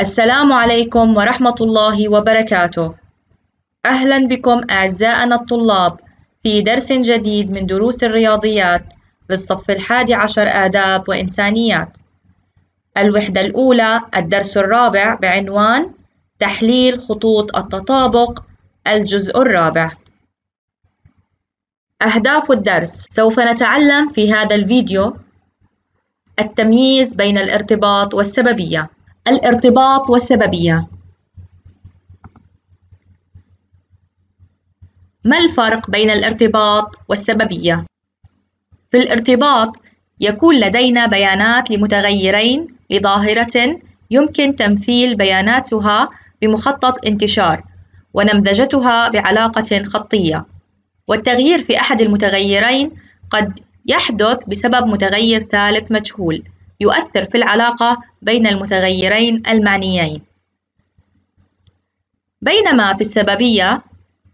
السلام عليكم ورحمة الله وبركاته. أهلا بكم أعزائنا الطلاب في درس جديد من دروس الرياضيات للصف الحادي عشر آداب وإنسانيات. الوحدة الأولى الدرس الرابع بعنوان تحليل خطوط التطابق الجزء الرابع. أهداف الدرس سوف نتعلم في هذا الفيديو التمييز بين الارتباط والسببية. الارتباط والسببية. ما الفرق بين الارتباط والسببية؟ في الارتباط يكون لدينا بيانات لمتغيرين لظاهرة يمكن تمثيل بياناتها بمخطط انتشار ونمذجتها بعلاقة خطية. والتغيير في أحد المتغيرين قد يحدث بسبب متغير ثالث مجهول. يؤثر في العلاقة بين المتغيرين المعنيين. بينما في السببية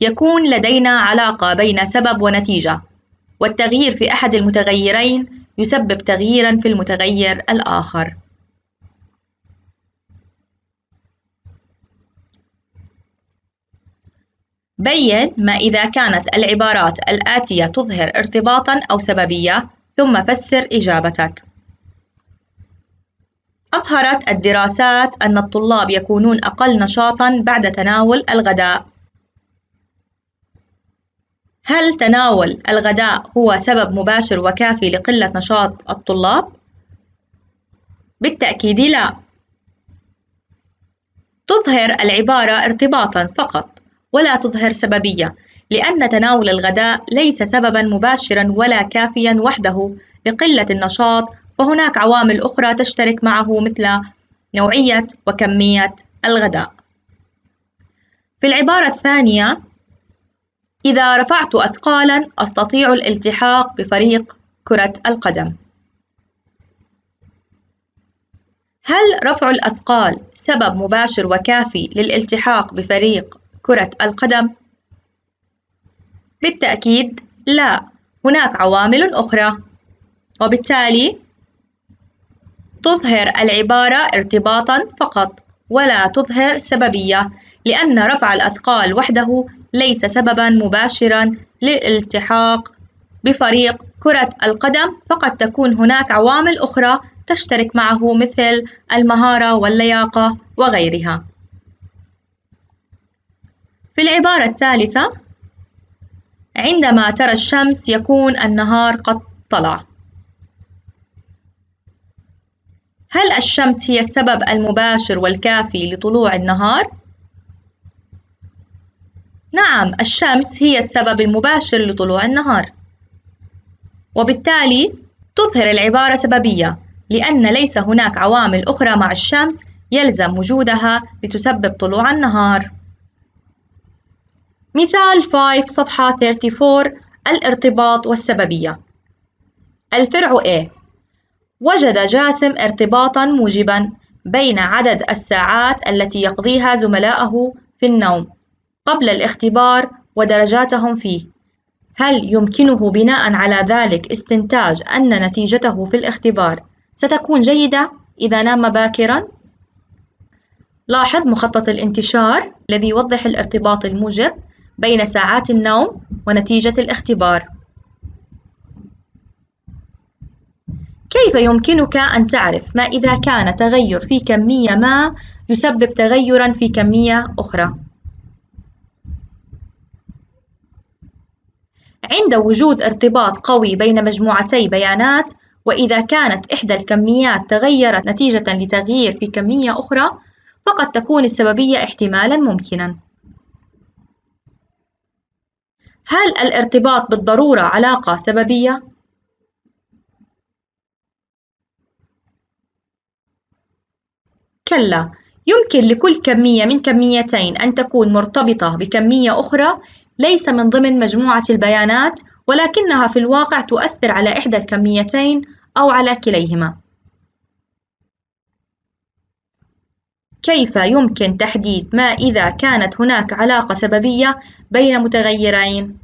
يكون لدينا علاقة بين سبب ونتيجة والتغيير في أحد المتغيرين يسبب تغييرا في المتغير الآخر. بين ما إذا كانت العبارات الآتية تظهر ارتباطا أو سببية ثم فسر إجابتك. أظهرت الدراسات أن الطلاب يكونون أقل نشاطًا بعد تناول الغداء. هل تناول الغداء هو سبب مباشر وكافي لقلة نشاط الطلاب؟ بالتأكيد لا. تظهر العبارة ارتباطًا فقط ولا تظهر سببية، لأن تناول الغداء ليس سببًا مباشرًا ولا كافيًا وحده لقلة النشاط وهناك عوامل أخرى تشترك معه مثل نوعية وكمية الغداء. في العبارة الثانية إذا رفعت أثقالا أستطيع الالتحاق بفريق كرة القدم. هل رفع الأثقال سبب مباشر وكافي للالتحاق بفريق كرة القدم؟ بالتأكيد لا، هناك عوامل أخرى، وبالتالي تظهر العبارة ارتباطًا فقط ولا تظهر سببية لأن رفع الأثقال وحده ليس سببًا مباشرًا للالتحاق بفريق كرة القدم فقد تكون هناك عوامل أخرى تشترك معه مثل المهارة واللياقة وغيرها. في العبارة الثالثة عندما ترى الشمس يكون النهار قد طلع. هل الشمس هي السبب المباشر والكافي لطلوع النهار؟ نعم، الشمس هي السبب المباشر لطلوع النهار، وبالتالي تظهر العبارة سببية، لأن ليس هناك عوامل أخرى مع الشمس يلزم وجودها لتسبب طلوع النهار. مثال 5 صفحة 34 الارتباط والسببية الفرع A وجد جاسم ارتباطًا موجبًا بين عدد الساعات التي يقضيها زملاءه في النوم قبل الاختبار ودرجاتهم فيه. هل يمكنه بناء على ذلك استنتاج أن نتيجته في الاختبار ستكون جيدة إذا نام باكرًا؟ لاحظ مخطط الانتشار الذي يوضح الارتباط الموجب بين ساعات النوم ونتيجة الاختبار. كيف يمكنك أن تعرف ما إذا كان تغير في كمية ما يسبب تغيرًا في كمية أخرى؟ عند وجود ارتباط قوي بين مجموعتي بيانات وإذا كانت إحدى الكميات تغيرت نتيجة لتغيير في كمية أخرى فقد تكون السببية احتمالًا ممكنًا. هل الارتباط بالضرورة علاقة سببية؟ كلا يمكن لكل كمية من كميتين أن تكون مرتبطة بكمية أخرى ليس من ضمن مجموعة البيانات ولكنها في الواقع تؤثر على إحدى الكميتين أو على كليهما. كيف يمكن تحديد ما إذا كانت هناك علاقة سببية بين متغيرين؟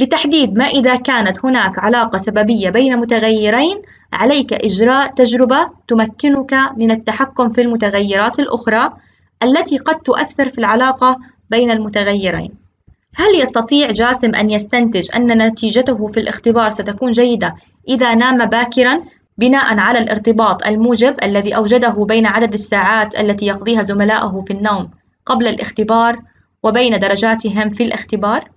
لتحديد ما إذا كانت هناك علاقة سببية بين متغيرين عليك إجراء تجربة تمكنك من التحكم في المتغيرات الأخرى التي قد تؤثر في العلاقة بين المتغيرين هل يستطيع جاسم أن يستنتج أن نتيجته في الاختبار ستكون جيدة إذا نام باكرًا بناء على الارتباط الموجب الذي أوجده بين عدد الساعات التي يقضيها زملاؤه في النوم قبل الاختبار وبين درجاتهم في الاختبار؟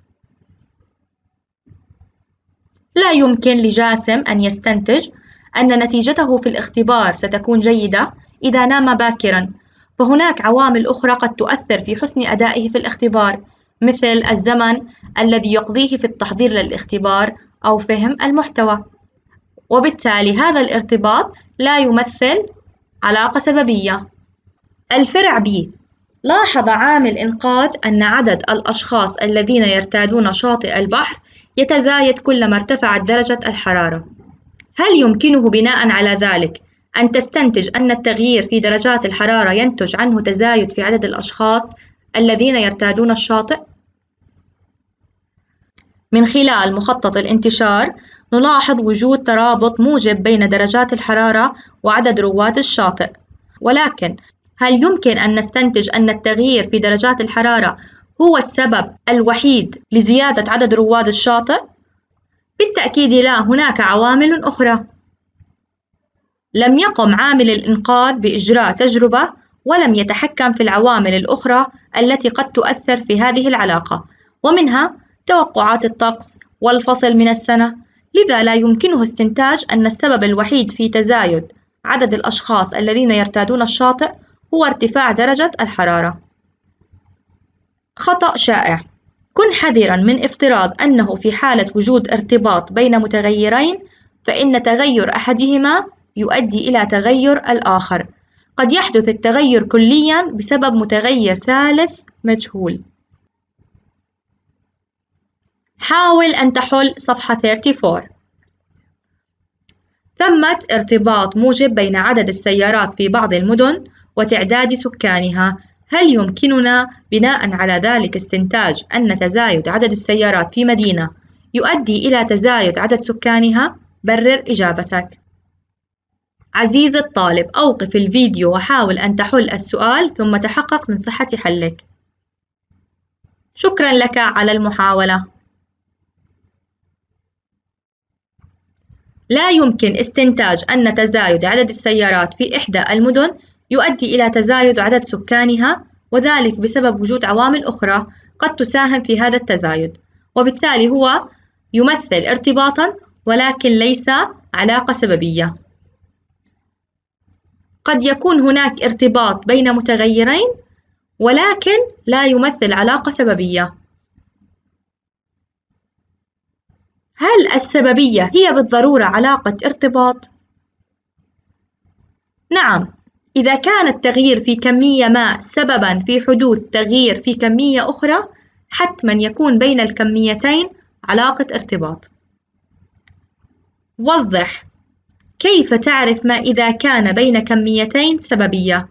لا يمكن لجاسم أن يستنتج أن نتيجته في الاختبار ستكون جيدة إذا نام باكرًا، فهناك عوامل أخرى قد تؤثر في حسن أدائه في الاختبار، مثل الزمن الذي يقضيه في التحضير للاختبار أو فهم المحتوى. وبالتالي هذا الارتباط لا يمثل علاقة سببية. الفرع B لاحظ عامل إنقاذ أن عدد الأشخاص الذين يرتادون شاطئ البحر يتزايد كلما ارتفعت درجة الحرارة. هل يمكنه بناء على ذلك أن تستنتج أن التغيير في درجات الحرارة ينتج عنه تزايد في عدد الأشخاص الذين يرتادون الشاطئ؟ من خلال مخطط الانتشار نلاحظ وجود ترابط موجب بين درجات الحرارة وعدد رواد الشاطئ ولكن هل يمكن أن نستنتج أن التغيير في درجات الحرارة هو السبب الوحيد لزيادة عدد رواد الشاطئ؟ بالتأكيد لا هناك عوامل أخرى. لم يقم عامل الإنقاذ بإجراء تجربة ولم يتحكم في العوامل الأخرى التي قد تؤثر في هذه العلاقة ومنها توقعات الطقس والفصل من السنة. لذا لا يمكنه استنتاج أن السبب الوحيد في تزايد عدد الأشخاص الذين يرتادون الشاطئ هو ارتفاع درجة الحرارة. خطأ شائع. كن حذرًا من افتراض أنه في حالة وجود ارتباط بين متغيرين فإن تغير أحدهما يؤدي إلى تغير الآخر. قد يحدث التغير كليًا بسبب متغير ثالث مجهول. حاول أن تحل صفحة 34 ثمة ارتباط موجب بين عدد السيارات في بعض المدن وتعداد سكانها. هل يمكننا بناء على ذلك استنتاج أن تزايد عدد السيارات في مدينة يؤدي إلى تزايد عدد سكانها؟ برر إجابتك. عزيزي الطالب أوقف الفيديو وحاول أن تحل السؤال ثم تحقق من صحة حلك. شكرا لك على المحاولة. لا يمكن استنتاج أن تزايد عدد السيارات في إحدى المدن يؤدي إلى تزايد عدد سكانها وذلك بسبب وجود عوامل أخرى قد تساهم في هذا التزايد. وبالتالي هو يمثل ارتباطا ولكن ليس علاقة سببية. قد يكون هناك ارتباط بين متغيرين ولكن لا يمثل علاقة سببية. هل السببية هي بالضرورة علاقة ارتباط؟ نعم. إذا كان التغيير في كمية ماء سببًا في حدوث تغيير في كمية أخرى حتمًا يكون بين الكميتين علاقة ارتباط. وضح كيف تعرف ما إذا كان بين كميتين سببية؟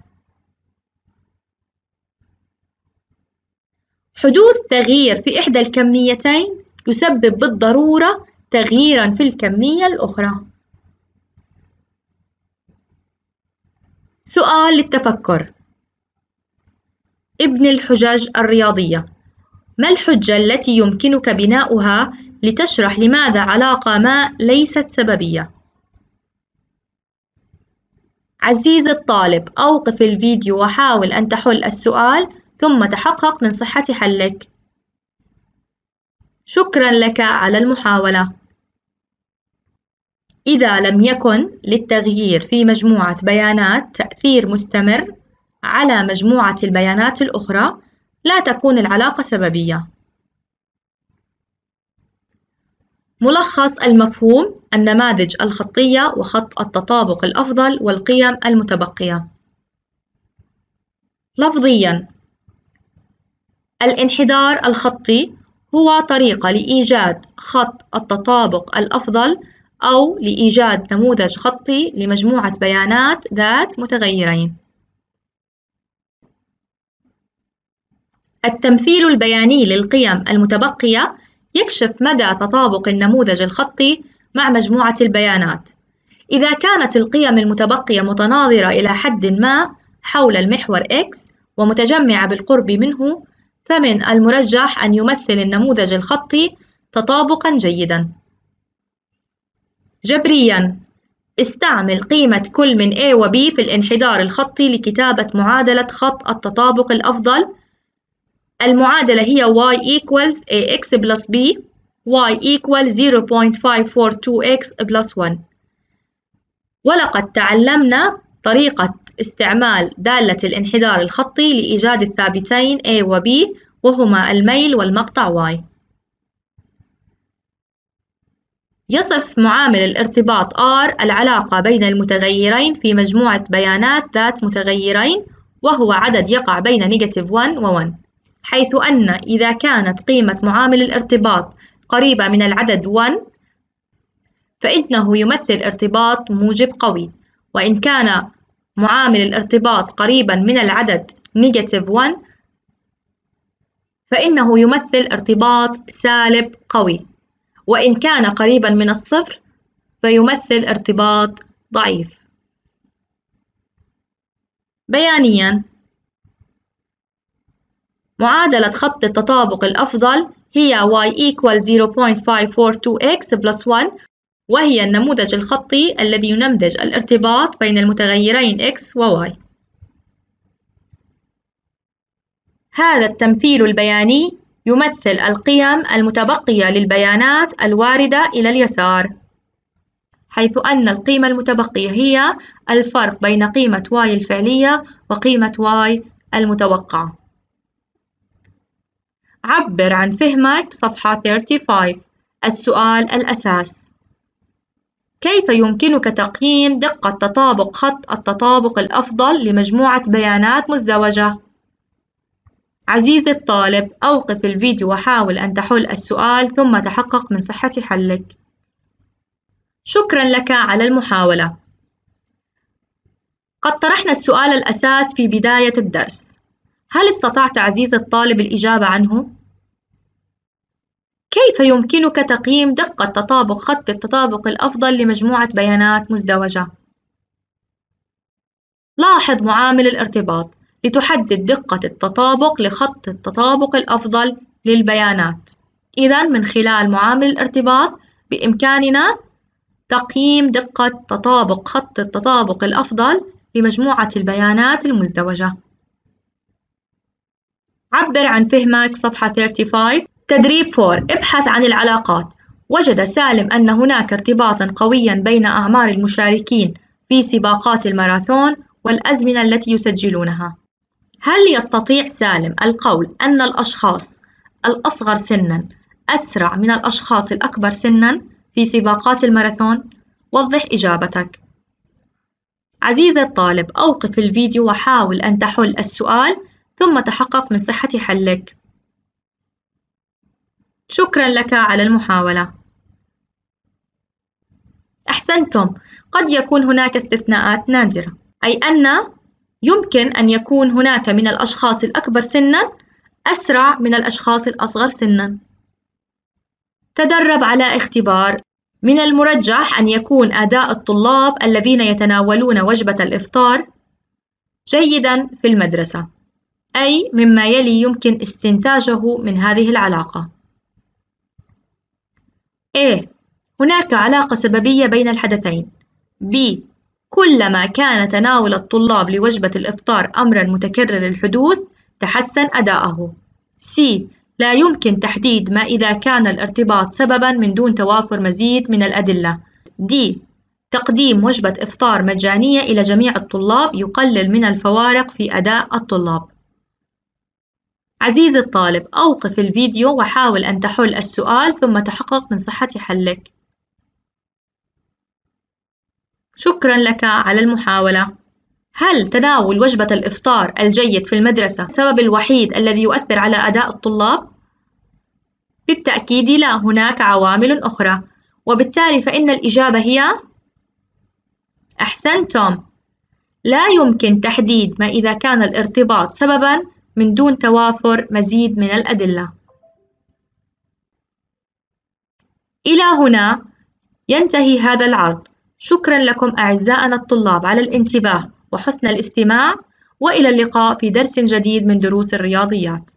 حدوث تغيير في إحدى الكميتين يسبب بالضرورة تغييرًا في الكمية الأخرى. سؤال للتفكر. ابن الحجج الرياضية ما الحجة التي يمكنك بناؤها لتشرح لماذا علاقة ما ليست سببية؟ عزيزي الطالب أوقف الفيديو وحاول أن تحل السؤال ثم تحقق من صحة حلك. شكرا لك على المحاولة. إذا لم يكن للتغيير في مجموعة بيانات تأثير مستمر على مجموعة البيانات الأخرى لا تكون العلاقة سببية. ملخص المفهوم النماذج الخطية وخط التطابق الأفضل والقيم المتبقية. لفظيًا الانحدار الخطي هو طريقة لإيجاد خط التطابق الأفضل أو لإيجاد نموذج خطي لمجموعة بيانات ذات متغيرين. التمثيل البياني للقيم المتبقية يكشف مدى تطابق النموذج الخطي مع مجموعة البيانات إذا كانت القيم المتبقية متناظرة إلى حد ما حول المحور X ومتجمعة بالقرب منه فمن المرجح أن يمثل النموذج الخطي تطابقًا جيدًا. جبريًا استعمل قيمة كل من A و B في الانحدار الخطي لكتابة معادلة خط التطابق الأفضل. المعادلة هي y equals ax plus b y equals 0.542x plus 1 ولقد تعلمنا طريقة استعمال دالة الانحدار الخطي لإيجاد الثابتين A و B وهما الميل والمقطع Y يصف معامل الارتباط R العلاقة بين المتغيرين في مجموعة بيانات ذات متغيرين وهو عدد يقع بين نيجاتيف 1 و 1 حيث أن إذا كانت قيمة معامل الارتباط قريبة من العدد 1 فإنه يمثل ارتباط موجب قوي. وإن كان معامل الارتباط قريبا من العدد نيجاتيف 1 فإنه يمثل ارتباط سالب قوي. وإن كان قريبا من الصفر فيمثل ارتباط ضعيف بيانيا معادلة خط التطابق الأفضل هي y equal 0.542x plus 1 وهي النموذج الخطي الذي ينمذج الارتباط بين المتغيرين x و y. هذا التمثيل البياني يمثل القيم المتبقية للبيانات الواردة إلى اليسار حيث أن القيمة المتبقية هي الفرق بين قيمة y الفعلية وقيمة y المتوقعة عبر عن فهمك صفحة 35 السؤال الأساس. كيف يمكنك تقييم دقة تطابق خط التطابق الأفضل لمجموعة بيانات مزدوجة؟ عزيزي الطالب أوقف الفيديو وحاول أن تحل السؤال ثم تحقق من صحة حلك شكرا لك على المحاولة قد طرحنا السؤال الأساس في بداية الدرس هل استطعت عزيزي الطالب الإجابة عنه؟ كيف يمكنك تقييم دقة تطابق خط التطابق الأفضل لمجموعة بيانات مزدوجة؟ لاحظ معامل الارتباط لتحدد دقة التطابق لخط التطابق الأفضل للبيانات. إذا من خلال معامل الارتباط بإمكاننا تقييم دقة تطابق خط التطابق الأفضل لمجموعة البيانات المزدوجة. عبر عن فهمك صفحة 35 تدريب 4 ابحث عن العلاقات وجد سالم أن هناك ارتباطا قويا بين أعمار المشاركين في سباقات الماراثون والأزمنة التي يسجلونها هل يستطيع سالم القول أن الأشخاص الأصغر سنًا أسرع من الأشخاص الأكبر سنًا في سباقات الماراثون؟ وضح إجابتك. عزيزي الطالب، أوقف الفيديو وحاول أن تحل السؤال ثم تحقق من صحة حلك. شكرا لك على المحاولة. أحسنتم، قد يكون هناك استثناءات نادرة، أي أن يمكن أن يكون هناك من الأشخاص الأكبر سنًا أسرع من الأشخاص الأصغر سنًا. تدرب على اختبار من المرجح أن يكون أداء الطلاب الذين يتناولون وجبة الإفطار جيدًا في المدرسة، أي مما يلي يمكن استنتاجه من هذه العلاقة. A هناك علاقة سببية بين الحدثين. B كلما كان تناول الطلاب لوجبة الإفطار أمرًا متكرر الحدوث تحسن أداءه. C. لا يمكن تحديد ما إذا كان الارتباط سببًا من دون توافر مزيد من الأدلة. D. تقديم وجبة إفطار مجانية إلى جميع الطلاب يقلل من الفوارق في أداء الطلاب. عزيزي الطالب، أوقف الفيديو وحاول أن تحل السؤال ثم تحقق من صحة حلك. شكرا لك على المحاولة. هل تناول وجبة الإفطار الجيد في المدرسة السبب الوحيد الذي يؤثر على أداء الطلاب؟ بالتأكيد لا، هناك عوامل أخرى، وبالتالي فإن الإجابة هي أحسنتم. لا يمكن تحديد ما إذا كان الارتباط سببًا من دون توافر مزيد من الأدلة. إلى هنا ينتهي هذا العرض شكرا لكم أعزائنا الطلاب على الانتباه وحسن الاستماع وإلى اللقاء في درس جديد من دروس الرياضيات.